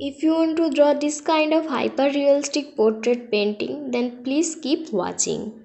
If you want to draw this kind of hyper realistic portrait painting, then please keep watching.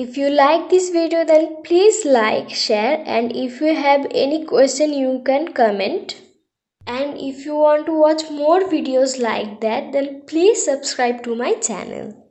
If you like this video then please like, share and if you have any question you can comment. And if you want to watch more videos like that then please subscribe to my channel.